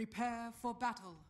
Prepare for battle.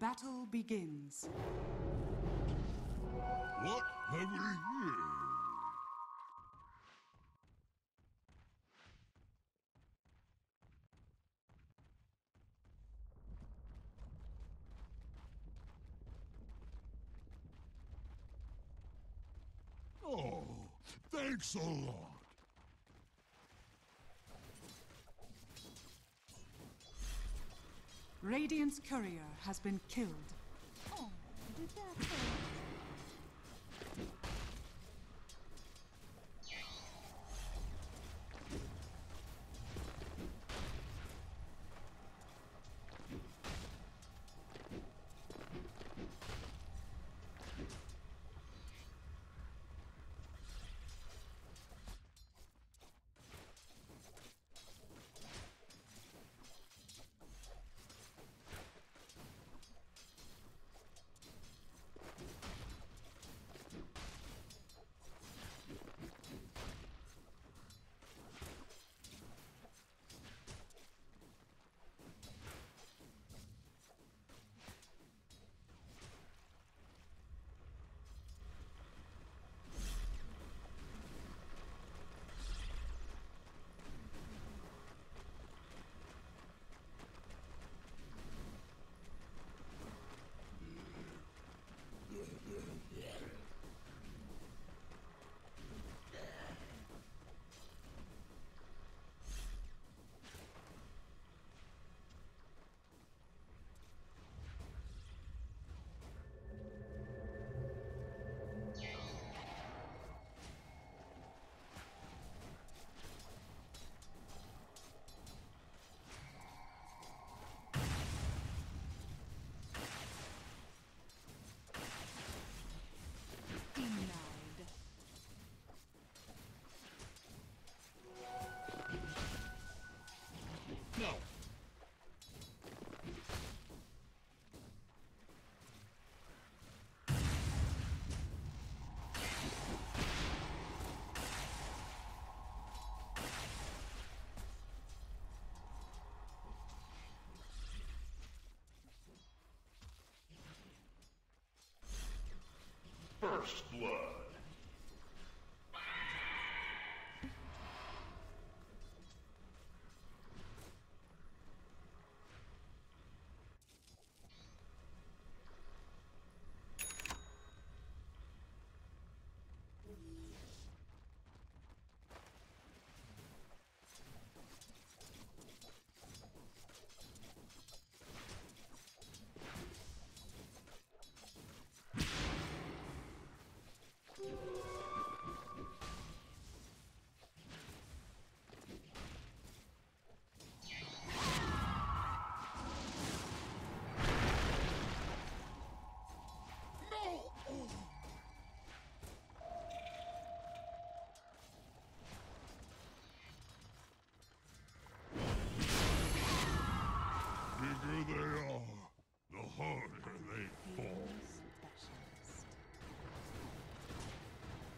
Battle begins. What have we here? Oh, thanks a lot. Radiant's courier has been killed. Oh, First blood.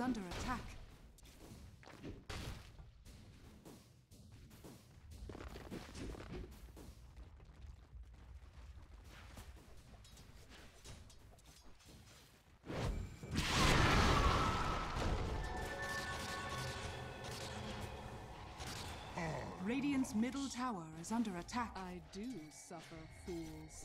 Is under attack. Radiant's middle tower is under attack. I do suffer fools.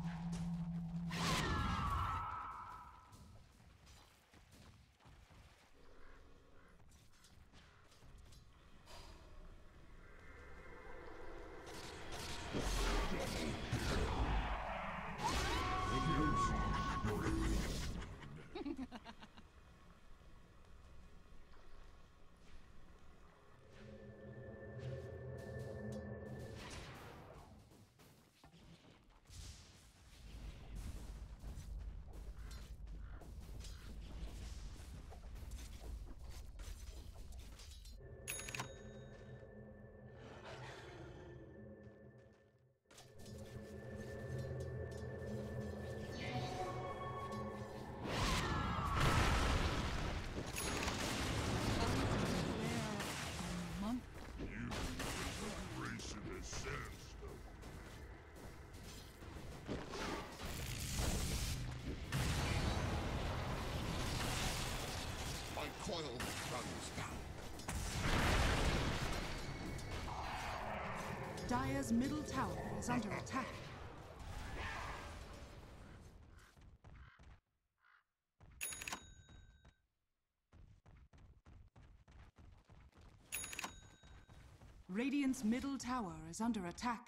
Coil runs down. Dire's middle tower is under attack. Radiant's middle tower is under attack.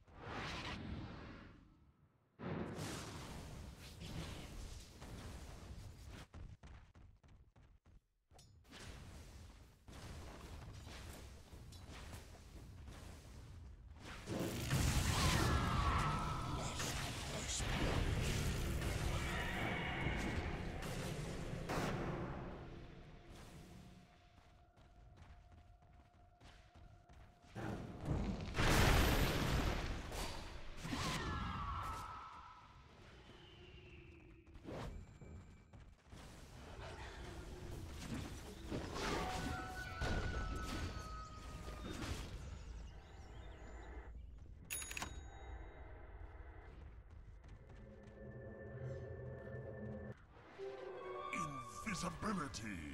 Invisibility.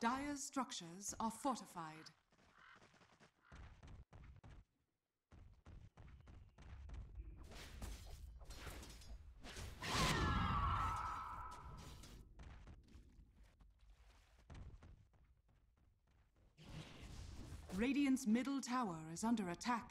Dire's structures are fortified. Radiant's middle tower is under attack.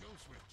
Kill switch.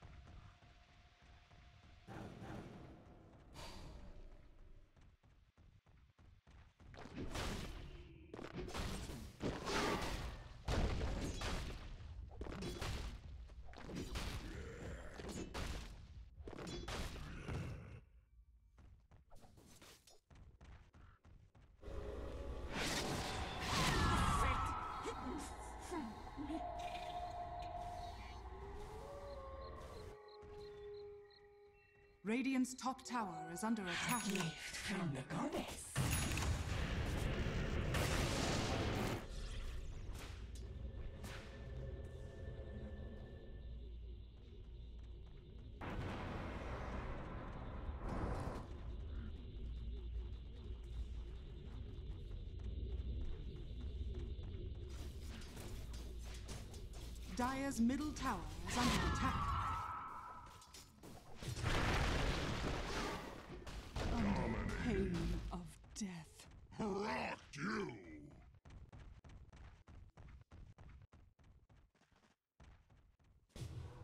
Radiant's top tower is under attack. Gift from the goddess. Dire's middle tower is under attack. Under pain of death. Rocked you.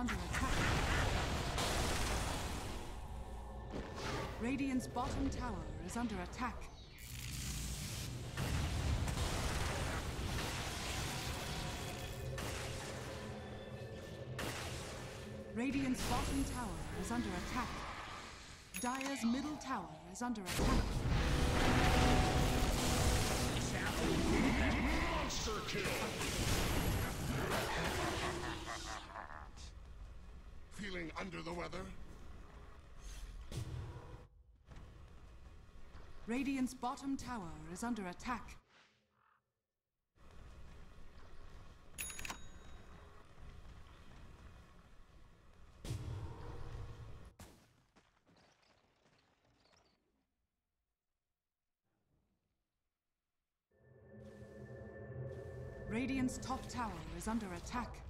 Under attack. Radiant's bottom tower is under attack. Radiant's bottom tower is under attack. Dire's middle tower is under attack. Monster kill! Feeling under the weather? Radiant's bottom tower is under attack. Radiant's top tower is under attack.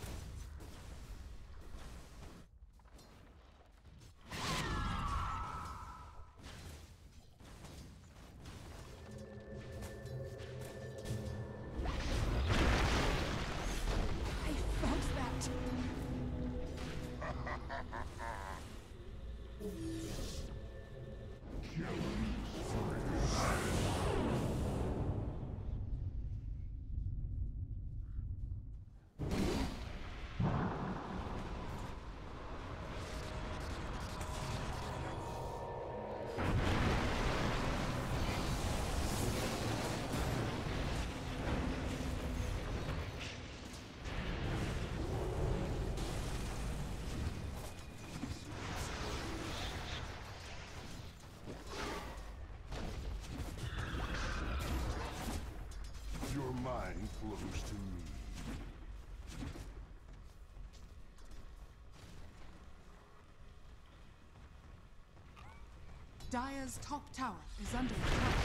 Dire's top tower is under attack.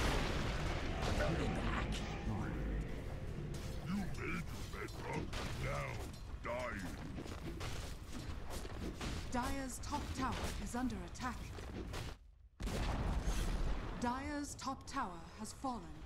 I'll be back. You made your bed up, now dying. Dire's top tower is under attack. Dire's top tower has fallen.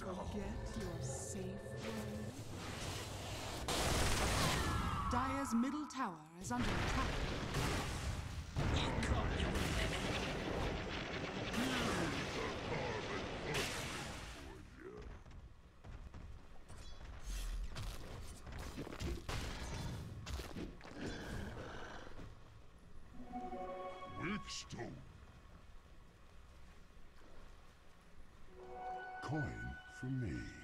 Forget your safe word? Dire's middle tower is under attack. Withstone. Coin me.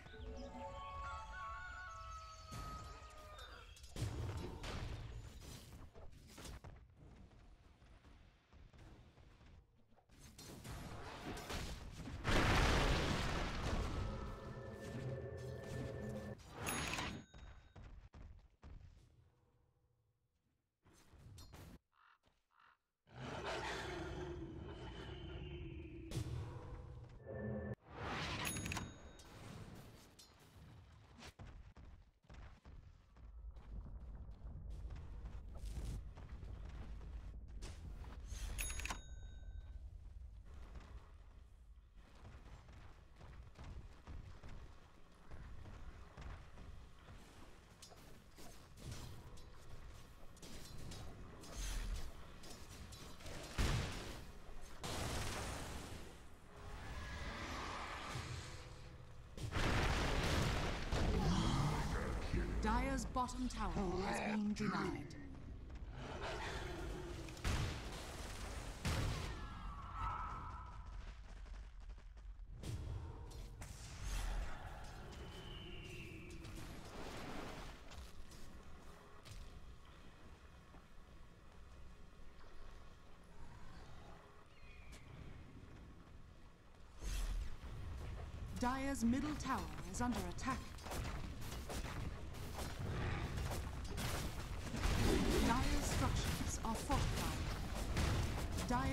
Dire's bottom tower has been denied. Dire's middle tower is under attack.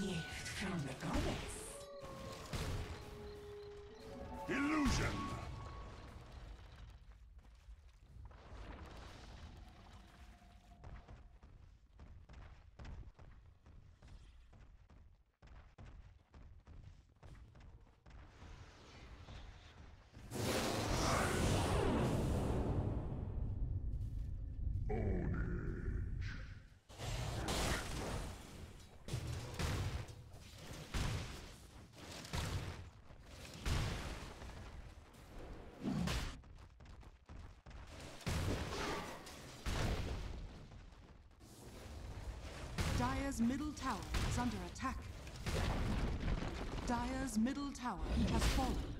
Gift from the goddess. Illusion! Dire's middle tower is under attack. Dire's middle tower has fallen.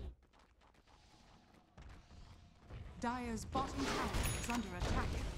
Dire's bottom tower is under attack.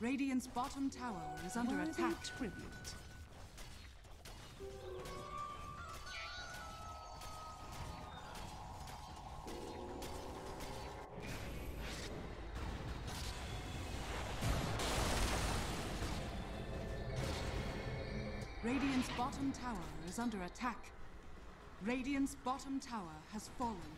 Radiant's bottom tower is under Worthy attack. tribute. Radiant's bottom tower is under attack. Radiant's bottom tower has fallen.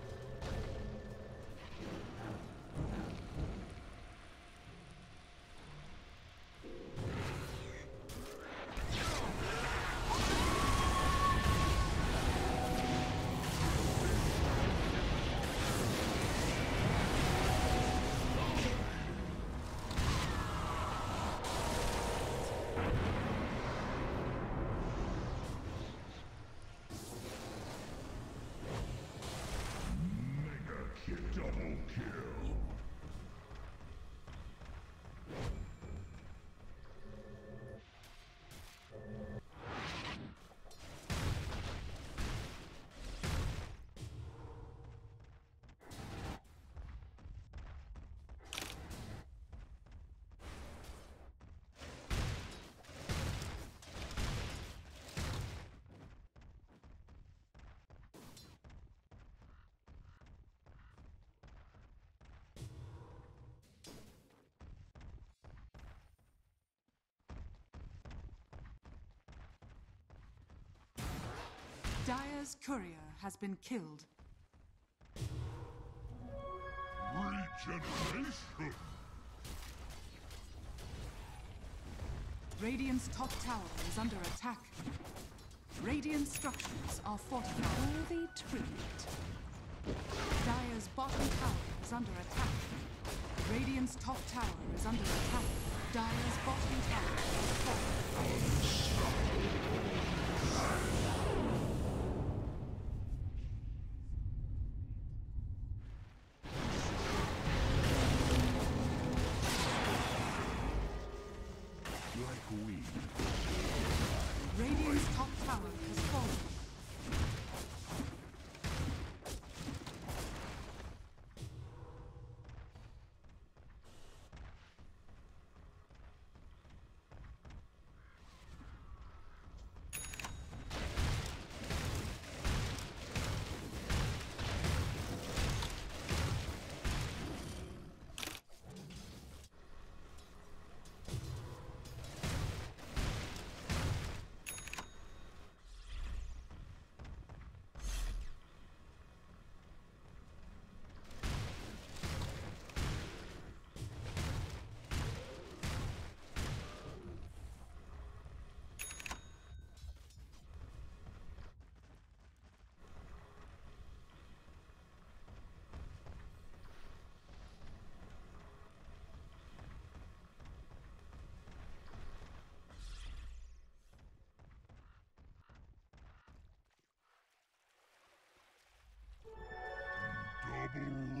Dire's courier has been killed. Regeneration. Radiant's top tower is under attack. Radiant structures are fortified. Worthy treatment. Dire's bottom tower is under attack. Radiant's top tower is under attack. Dire's bottom tower is fortified. Bible.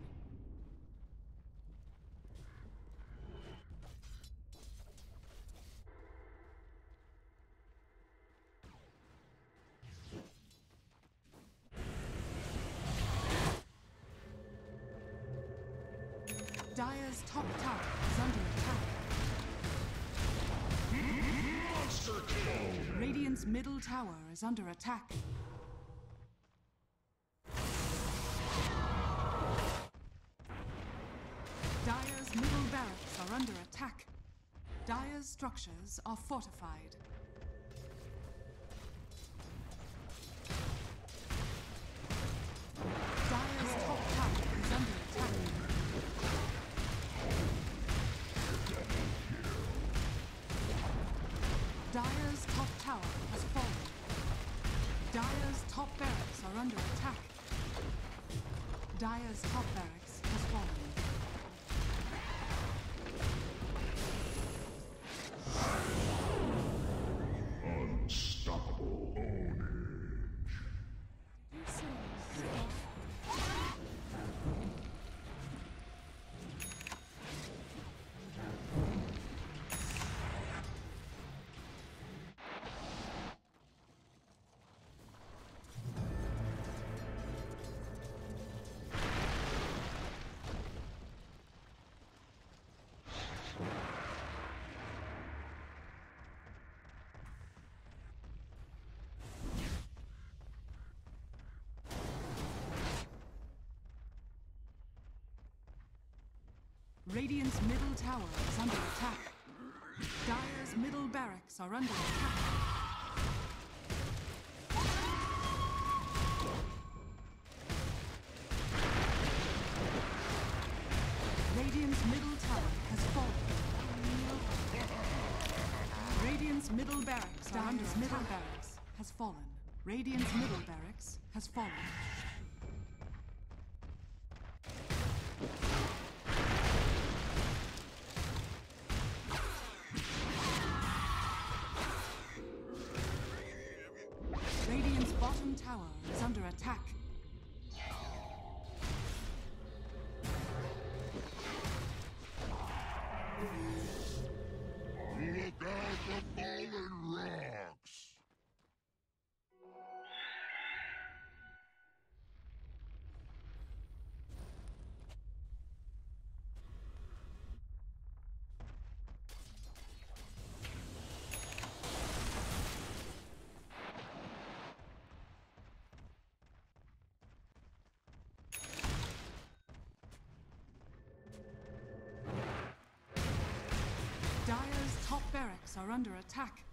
Tower is under attack. Dire's middle barracks are under attack. Dire's structures are fortified. Are under attack. Dire's top barracks Radiant's middle tower is under attack. Dire's middle barracks are under attack. Radiant's middle tower has fallen. Radiant's middle barracks under middle barracks has fallen. Radiant's middle barracks has fallen. Dire's top barracks are under attack.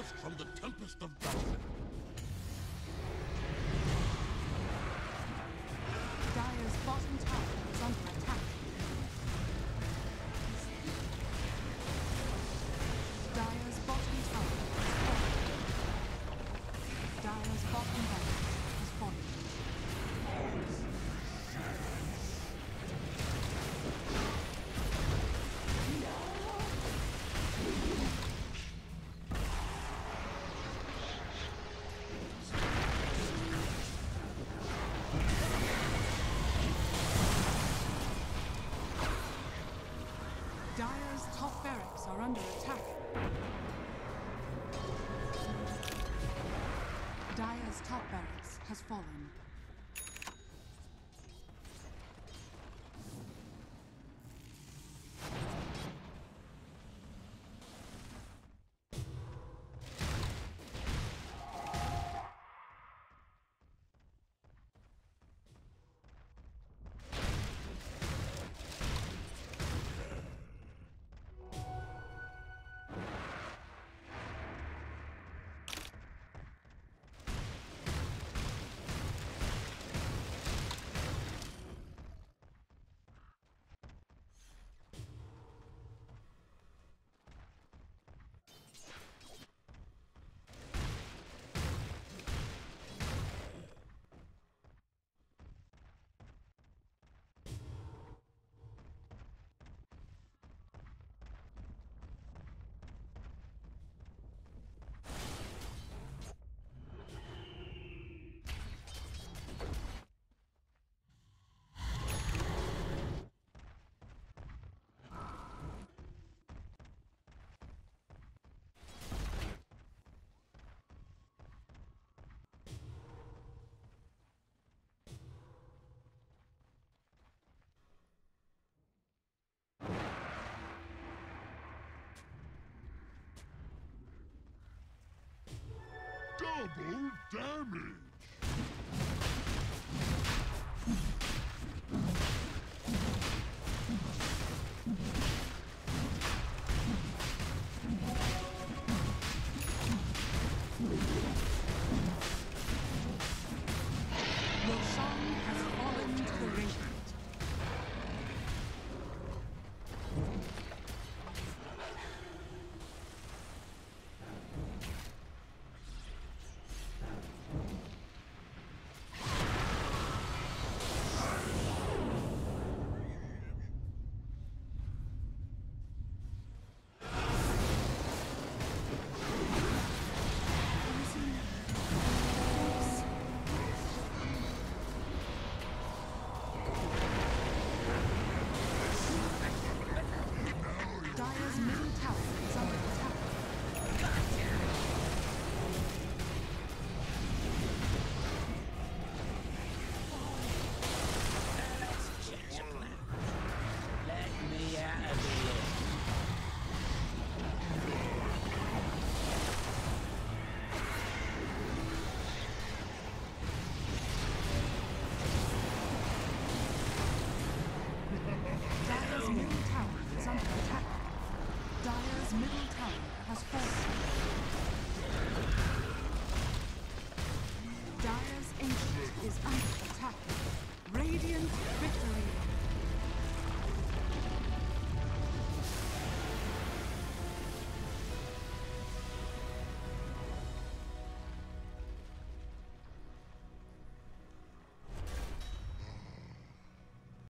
gift from the tempest of battle. under attack. Dire's top barracks has fallen. Double damage!